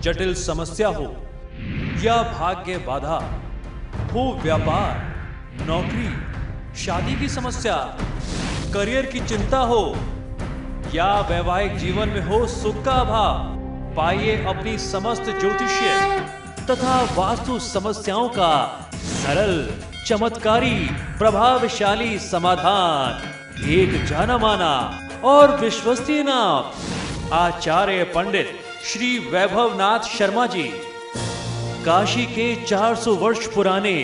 जटिल समस्या हो, या भाग्य बाधा हो, व्यापार, नौकरी, शादी की समस्या, करियर की चिंता हो, या वैवाहिक जीवन में हो सुख का अभाव, पाइए अपनी समस्त ज्योतिषीय तथा वास्तु समस्याओं का सरल, चमत्कारी, प्रभावशाली समाधान। एक जाना माना और विश्वसनीय नाम, आचार्य पंडित श्री वैभवनाथ शर्मा जी, काशी के 400 वर्ष पुराने,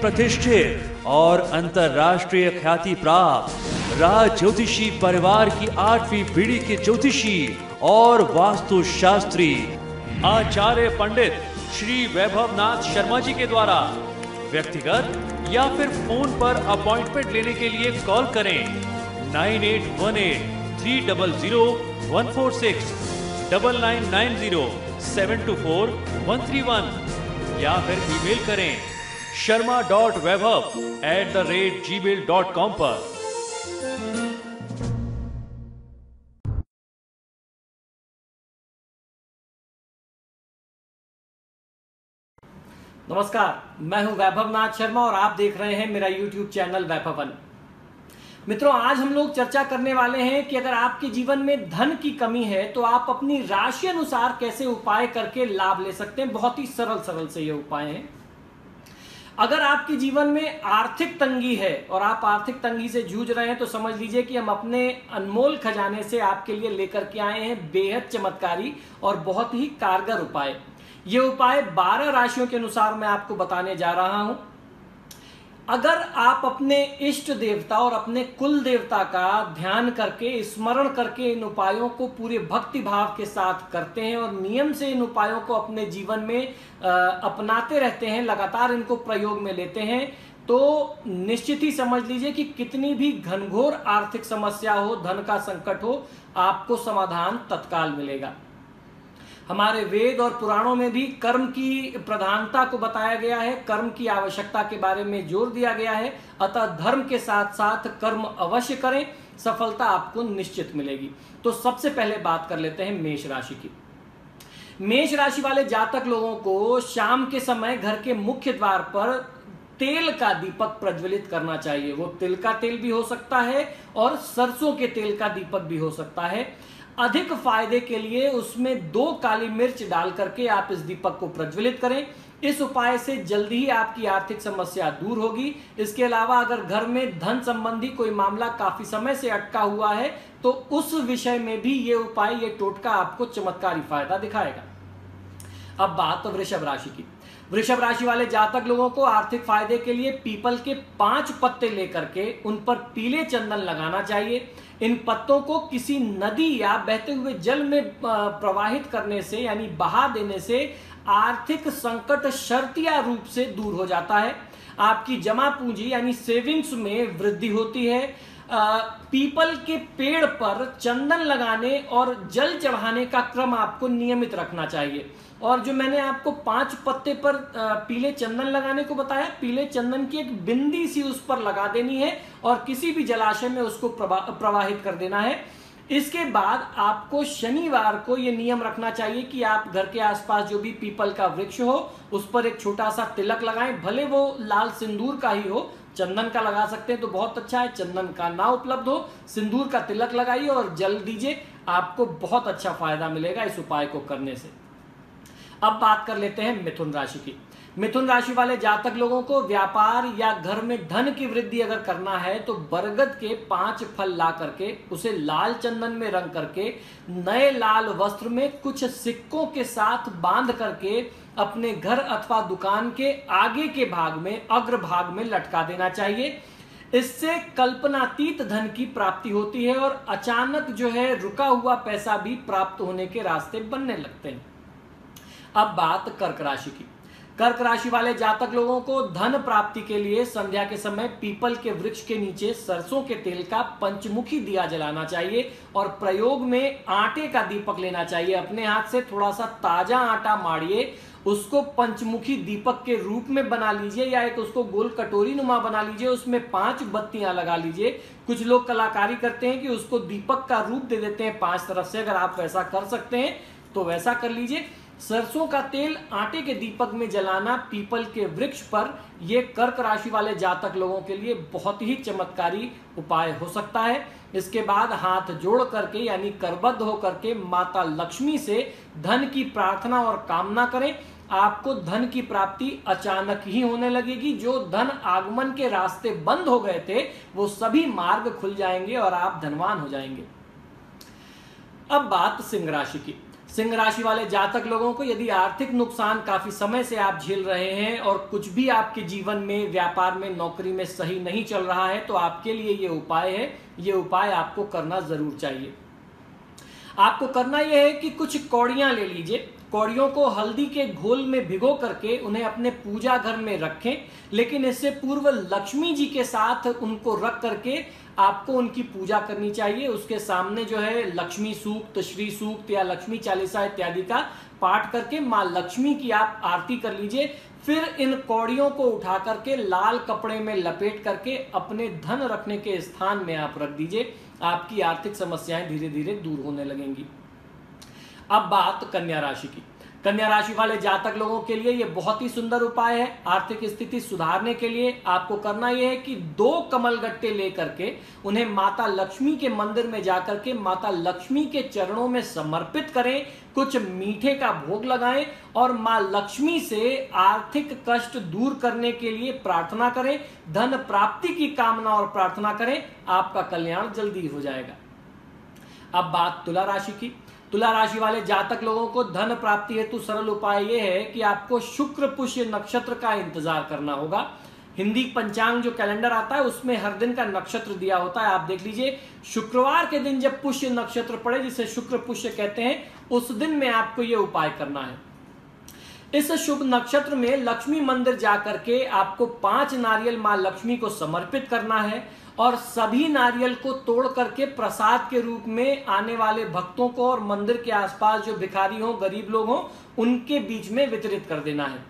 प्रतिष्ठित और अंतरराष्ट्रीय ख्याति प्राप्त राज ज्योतिषी परिवार की आठवीं पीढ़ी के ज्योतिषी और वास्तु शास्त्री आचार्य पंडित श्री वैभवनाथ शर्मा जी के द्वारा व्यक्तिगत या फिर फ़ोन पर अपॉइंटमेंट लेने के लिए कॉल करें nine eight one eight three double zero one four six double nine nine zero seven two four one three one या फिर ईमेल करें Sharma dot Vaibhav at the rate Gmail dot com पर। नमस्कार, मैं हूँ वैभव नाथ शर्मा और आप देख रहे हैं मेरा YouTube चैनल वैभवन। मित्रों, आज हम लोग चर्चा करने वाले हैं कि अगर आपके जीवन में धन की कमी है तो आप अपनी राशि अनुसार कैसे उपाय करके लाभ ले सकते हैं? बहुत ही सरल सरल से ये उपाय हैं। अगर आपके जीवन में आर्थिक तंगी है और आप आर्थिक तंगी से जूझ रहे हैं तो समझ लीजिए कि हम अपने अनमोल खजाने से आपके लिए लेकर के आए हैं बेहद चमत्कारी और बहुत ही कारगर उपाय। ये उपाय 12 राशियों के अनुसार मैं आपको बताने जा रहा हूँ। अगर आप अपने इष्ट देवता और अपने कुल देवता का ध्यान करके, स्मरण करके इन उपायों को पूरे भक्ति भाव के साथ करते हैं और नियम से इन उपायों को अपने जीवन में अपनाते रहते हैं, लगातार इनको प्रयोग में लेते हैं तो निश्चित ही समझ लीजिए कि कितनी भी घनघोर आर्थिक समस्या हो, धन का संकट हो, आपको समाधान तत्काल मिलेगा। हमारे वेद और पुराणों में भी कर्म की प्रधानता को बताया गया है, कर्म की आवश्यकता के बारे में ज़ोर दिया गया है। अतः धर्म के साथ साथ कर्म अवश्य करें, सफलता आपको निश्चित मिलेगी। तो सबसे पहले बात कर लेते हैं मेष राशि की। मेष राशि वाले जातक लोगों को शाम के समय घर के मुख्य द्वार पर तेल का दीपक प्रज्वलित करना चाहिए। वो तिल का तेल भी हो सकता है और सरसों के तेल का दीपक भी हो सकता है। अधिक फ़ायदे के लिए उसमें दो काली मिर्च डाल करके आप इस दीपक को प्रज्वलित करें। इस उपाय से जल्दी ही आपकी आर्थिक समस्या दूर होगी। इसके अलावा अगर घर में धन संबंधी कोई मामला काफ़ी समय से अटका हुआ है तो उस विषय में भी ये उपाय, ये टोटका आपको चमत्कारी फ़ायदा दिखाएगा। अब बात वृषभ राशि की। वृषभ राशि वाले जातक लोगों को आर्थिक फ़ायदे के लिए पीपल के पाँच पत्ते लेकर के उन पर पीले चंदन लगाना चाहिए। इन पत्तों को किसी नदी या बहते हुए जल में प्रवाहित करने से, यानी बहा देने से आर्थिक संकट शर्तिया रूप से दूर हो जाता है। आपकी जमा पूंजी, यानी सेविंग्स में वृद्धि होती है। पीपल के पेड़ पर चंदन लगाने और जल चढ़ाने का क्रम आपको नियमित रखना चाहिए। और जो मैंने आपको पाँच पत्ते पर पीले चंदन लगाने को बताया, पीले चंदन की एक बिंदी सी उस पर लगा देनी है और किसी भी जलाशय में उसको प्रवाहित कर देना है। इसके बाद आपको शनिवार को यह नियम रखना चाहिए कि आप घर के आसपास जो भी पीपल का वृक्ष हो, उस पर एक छोटा सा तिलक लगाएँ, भले वो लाल सिंदूर का ही हो, चंदन का लगा सकते हैं तो बहुत अच्छा है, चंदन का ना उपलब्ध हो, सिंदूर का तिलक लगाइए और जल दीजिए, आपको बहुत अच्छा फ़ायदा मिलेगा इस उपाय को करने से। अब बात कर लेते हैं मिथुन राशि की। मिथुन राशि वाले जातक लोगों को व्यापार या घर में धन की वृद्धि अगर करना है तो बरगद के पाँच फल ला करके, उसे लाल चंदन में रंग करके, नए लाल वस्त्र में कुछ सिक्कों के साथ बाँध करके, अपने घर अथवा दुकान के आगे के भाग में, अग्र भाग में लटका देना चाहिए। इससे कल्पनातीत धन की प्राप्ति होती है और अचानक जो है रुका हुआ पैसा भी प्राप्त होने के रास्ते बनने लगते हैं। अब बात कर्क राशि की। कर्क राशि वाले जातक लोगों को धन प्राप्ति के लिए संध्या के समय पीपल के वृक्ष के नीचे सरसों के तेल का पंचमुखी दिया जलाना चाहिए और प्रयोग में आटे का दीपक लेना चाहिए। अपने हाथ से थोड़ा सा ताज़ा आटा मारिए, उसको पंचमुखी दीपक के रूप में बना लीजिए या एक उसको गोल कटोरी नुमा बना लीजिए, उसमें पाँच बत्तियाँ लगा लीजिए। कुछ लोग कलाकारी करते हैं कि उसको दीपक का रूप दे देते हैं पाँच तरफ़ से, अगर आप वैसा कर सकते हैं तो वैसा कर लीजिए। सरसों का तेल आटे के दीपक में जलाना पीपल के वृक्ष पर यह कर्क राशि वाले जातक लोगों के लिए बहुत ही चमत्कारी उपाय हो सकता है। इसके बाद हाथ जोड़ करके, यानी करबद्ध होकर के माता लक्ष्मी से धन की प्रार्थना और कामना करें। आपको धन की प्राप्ति अचानक ही होने लगेगी। जो धन आगमन के रास्ते बंद हो गए थे, वो सभी मार्ग खुल जाएँगे और आप धनवान हो जाएँगे। अब बात सिंह राशि की। सिंह राशि वाले जातक लोगों को यदि आर्थिक नुकसान काफ़ी समय से आप झेल रहे हैं और कुछ भी आपके जीवन में, व्यापार में, नौकरी में सही नहीं चल रहा है तो आपके लिए ये उपाय है। ये उपाय आपको करना ज़रूर चाहिए। आपको करना यह है कि कुछ कौड़ियाँ ले लीजिए। कौड़ियों को हल्दी के घोल में भिगो करके उन्हें अपने पूजा घर में रखें, लेकिन इससे पूर्व लक्ष्मी जी के साथ उनको रख करके आपको उनकी पूजा करनी चाहिए। उसके सामने जो है लक्ष्मी सूक्त, श्री सूक्त या लक्ष्मी चालीसा इत्यादि का पाठ करके माँ लक्ष्मी की आप आरती कर लीजिए। फिर इन कौड़ियों को उठा करके लाल कपड़े में लपेट करके अपने धन रखने के स्थान में आप रख दीजिए। आपकी आर्थिक समस्याएँ धीरे धीरे दूर होने लगेंगी। अब बात कन्या राशि की। कन्या राशि वाले जातक लोगों के लिए यह बहुत ही सुंदर उपाय है। आर्थिक स्थिति सुधारने के लिए आपको करना यह है कि दो कमल गट्टे लेकर के उन्हें माता लक्ष्मी के मंदिर में जाकर के माता लक्ष्मी के चरणों में समर्पित करें, कुछ मीठे का भोग लगाएँ और माँ लक्ष्मी से आर्थिक कष्ट दूर करने के लिए प्रार्थना करें, धन प्राप्ति की कामना और प्रार्थना करें, आपका कल्याण जल्दी हो जाएगा। अब बात तुला राशि की। तुला राशि वाले जातक लोगों को धन प्राप्ति हेतु सरल उपाय ये है कि आपको शुक्र, पुष्य, नक्षत्र का इंतज़ार करना होगा। हिंदी पंचांग जो कैलेंडर आता है, उसमें हर दिन का नक्षत्र दिया होता है। आप देख लीजिए, शुक्रवार के दिन जब पुष्य नक्षत्र पड़े, जिसे शुक्र, पुष्य कहते हैं, उस दिन में आपको ये उपाय करना है। इस शुभ नक्षत्र में लक्ष्मी मंदिर जाकर के आपको पाँच नारियल माँ लक्ष्मी को समर्पित करना है और सभी नारियल को तोड़ करके प्रसाद के रूप में आने वाले भक्तों को और मंदिर के आसपास जो भिखारी हो, गरीब लोग हो, उनके बीच में वितरित कर देना है।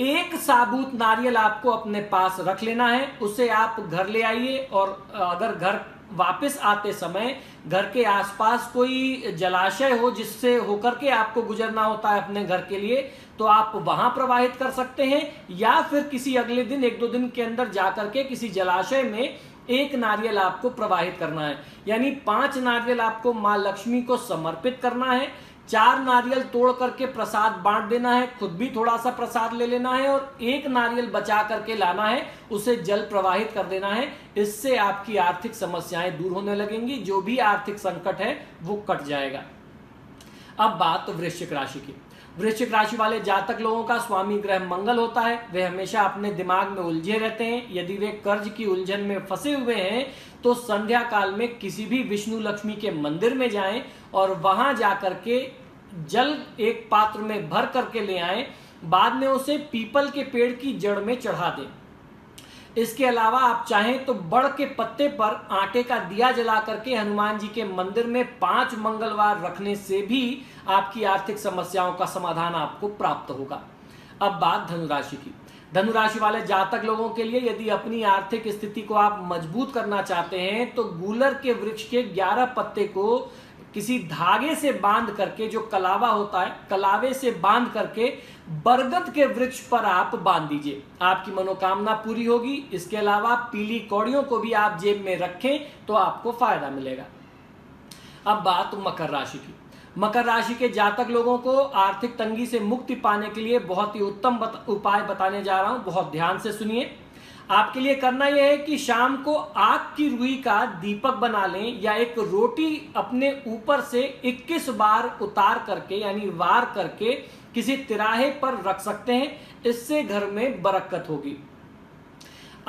एक साबुत नारियल आपको अपने पास रख लेना है, उसे आप घर ले आइए और अगर घर वापस आते समय घर के आसपास कोई जलाशय हो जिससे होकर के आपको गुजरना होता है अपने घर के लिए तो आप वहाँ प्रवाहित कर सकते हैं, या फिर किसी अगले दिन, एक दो दिन के अंदर जाकर के किसी जलाशय में एक नारियल आपको प्रवाहित करना है। यानी पाँच नारियल आपको माँ लक्ष्मी को समर्पित करना है चार नारियल तोड़ करके प्रसाद बांट देना है, खुद भी थोड़ा सा प्रसाद ले लेना है और एक नारियल बचा करके लाना है, उसे जल प्रवाहित कर देना है, इससे आपकी आर्थिक समस्याएँ दूर होने लगेंगी, जो भी आर्थिक संकट है, वो कट जाएगा। अब बात वृश्चिक राशि की। वृश्चिक राशि वाले जातक लोगों का स्वामी ग्रह मंगल होता है, वे हमेशा अपने दिमाग में उलझे रहते हैं, यदि वे कर्ज की उलझन में फंसे हुए हैं तो संध्या काल में किसी भी विष्णु लक्ष्मी के मंदिर में जाएँ और वहाँ जाकर के जल एक पात्र में भर करके ले आए, बाद में उसे पीपल के पेड़ की जड़ में चढ़ा दें। इसके अलावा आप चाहें तो बड़ के पत्ते पर आटे का दिया जला करके हनुमान जी के मंदिर में पाँच मंगलवार रखने से भी आपकी आर्थिक समस्याओं का समाधान आपको प्राप्त होगा। अब बात धनुराशि की। धनुराशि वाले जातक लोगों के लिए यदि अपनी आर्थिक स्थिति को आप मज़बूत करना चाहते हैं तो गूलर के वृक्ष के 11 पत्ते को किसी धागे से बाँध करके जो कलावा होता है कलावे से बाँध करके बरगद के वृक्ष पर आप बाँध दीजिए। आपकी मनोकामना पूरी होगी। इसके अलावा पीली कौड़ियों को भी आप जेब में रखें तो आपको फ़ायदा मिलेगा। अब बात मकर राशि की। मकर राशि के जातक लोगों को आर्थिक तंगी से मुक्ति पाने के लिए बहुत ही उत्तम बत, उपाय बताने जा रहा हूँ। बहुत ध्यान से सुनिए। आपके लिए करना यह है कि शाम को आग की रुई का दीपक बना लें या एक रोटी अपने ऊपर से 21 बार उतार करके, यानी वार करके, किसी तिराहे पर रख सकते हैं। इससे घर में बरकत होगी।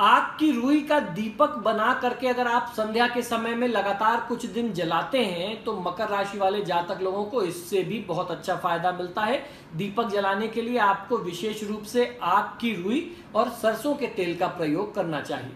आग की रुई का दीपक बना करके अगर आप संध्या के समय में लगातार कुछ दिन जलाते हैं तो मकर राशि वाले जातक लोगों को इससे भी बहुत अच्छा फ़ायदा मिलता है। दीपक जलाने के लिए आपको विशेष रूप से आग की रुई और सरसों के तेल का प्रयोग करना चाहिए।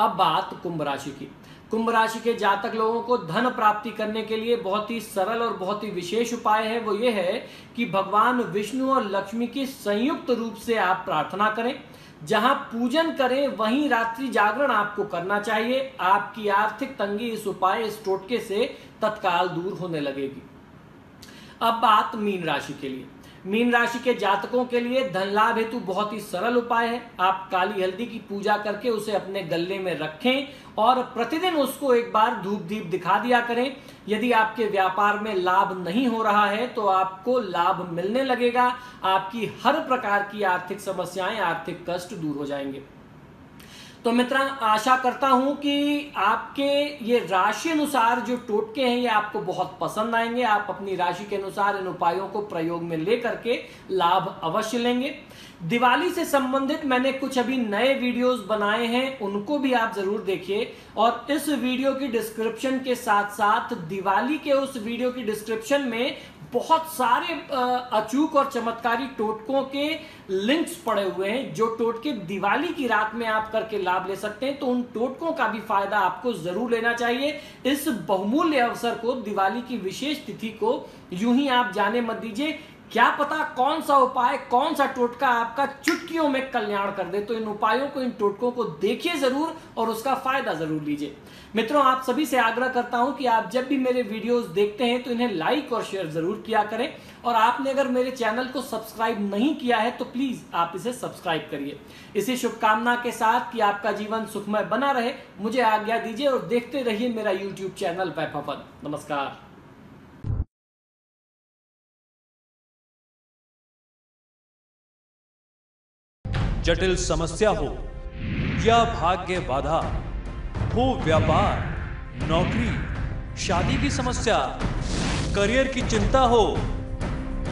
अब बात कुंभ राशि की। कुंभ राशि के जातक लोगों को धन प्राप्ति करने के लिए बहुत ही सरल और बहुत ही विशेष उपाय है। वो ये है कि भगवान विष्णु और लक्ष्मी की संयुक्त रूप से आप प्रार्थना करें। जहाँ पूजन करें, वहीं रात्रि जागरण आपको करना चाहिए। आपकी आर्थिक तंगी इस उपाय, इस टोटके से तत्काल दूर होने लगेगी। अब बात मीन राशि के लिए। मीन राशि के जातकों के लिए धन लाभ हेतु बहुत ही सरल उपाय है। आप काली हल्दी की पूजा करके उसे अपने गले में रखें और प्रतिदिन उसको एक बार धूप दीप दिखा दिया करें। यदि आपके व्यापार में लाभ नहीं हो रहा है तो आपको लाभ मिलने लगेगा। आपकी हर प्रकार की आर्थिक समस्याएँ, आर्थिक कष्ट दूर हो जाएँगे। तो मित्र, आशा करता हूँ कि आपके ये राशि अनुसार जो टोटके हैं, ये आपको बहुत पसंद आएँगे। आप अपनी राशि के अनुसार इन उपायों को प्रयोग में लेकर के लाभ अवश्य लेंगे। दिवाली से संबंधित मैंने कुछ अभी नए वीडियोस बनाए हैं, उनको भी आप ज़रूर देखिए। और इस वीडियो की डिस्क्रिप्शन के साथ साथ दिवाली के उस वीडियो की डिस्क्रिप्शन में बहुत सारे अचूक और चमत्कारी टोटकों के लिंक्स पड़े हुए हैं, जो टोटके दिवाली की रात में आप करके लाभ ले सकते हैं तो उन टोटकों का भी फ़ायदा आपको ज़रूर लेना चाहिए। इस बहुमूल्य अवसर को, दिवाली की विशेष तिथि को, यूँ ही आप जाने मत दीजिए। क्या पता कौन सा उपाय, कौन सा टोटका आपका चुटकियों में कल्याण कर दे तो इन उपायों को, इन टोटकों को देखिए ज़रूर और उसका फ़ायदा ज़रूर लीजिए। मित्रों, आप सभी से आग्रह करता हूँ कि आप जब भी मेरे वीडियोस देखते हैं तो इन्हें लाइक और शेयर ज़रूर किया करें। और आपने अगर मेरे चैनल को सब्सक्राइब नहीं किया है तो प्लीज़ आप इसे सब्सक्राइब करिए। इसी शुभकामना के साथ कि आपका जीवन सुखमय बना रहे, मुझे आज्ञा दीजिए और देखते रहिए मेरा यूट्यूब चैनल वैभवन नमस्कार। जटिल समस्या हो, या भाग्य बाधा, हो व्यापार, नौकरी, शादी की समस्या, करियर की चिंता हो,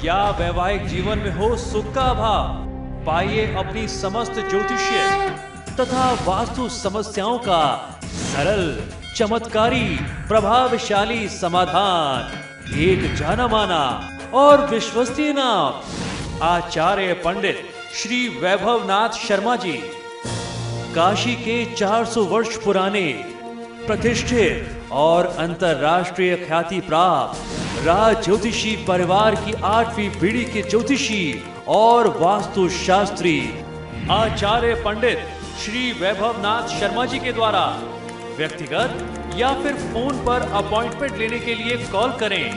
या वैवाहिक जीवन में हो सुख का अभाव, पाइए अपनी समस्त ज्योतिषीय तथा वास्तु समस्याओं का सरल, चमत्कारी, प्रभावशाली समाधान। एक जाना माना और विश्वसनीय नाम, आचार्य पंडित श्री वैभवनाथ शर्मा जी, काशी के 400 वर्ष पुराने, प्रतिष्ठित और अंतरराष्ट्रीय ख्याति प्राप्त राज ज्योतिषी परिवार की आठवीं पीढ़ी के ज्योतिषी और वास्तु शास्त्री आचार्य पंडित श्री वैभवनाथ शर्मा जी के द्वारा व्यक्तिगत या फिर फ़ोन पर अपॉइंटमेंट लेने के लिए कॉल करें,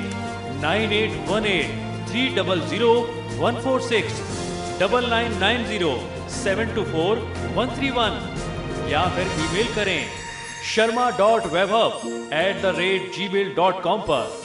nine eight one eight three double zero one four six double nine nine zero seven two four one three one या फिर ईमेल करें Sharma dot Vaibhav at the rate gmail dot com पर।